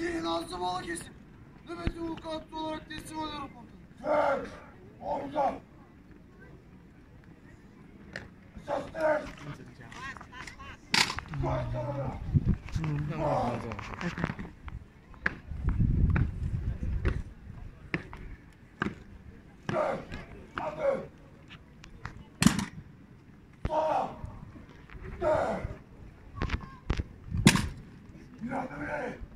Bir Nazlı Balıkesir. Nöbeti vukuatlı olarak teslim oluyorum komutanım. Çök! Omza! Esas direk! Koy kenara! Sola! Dön! Biraz da bile!